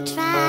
try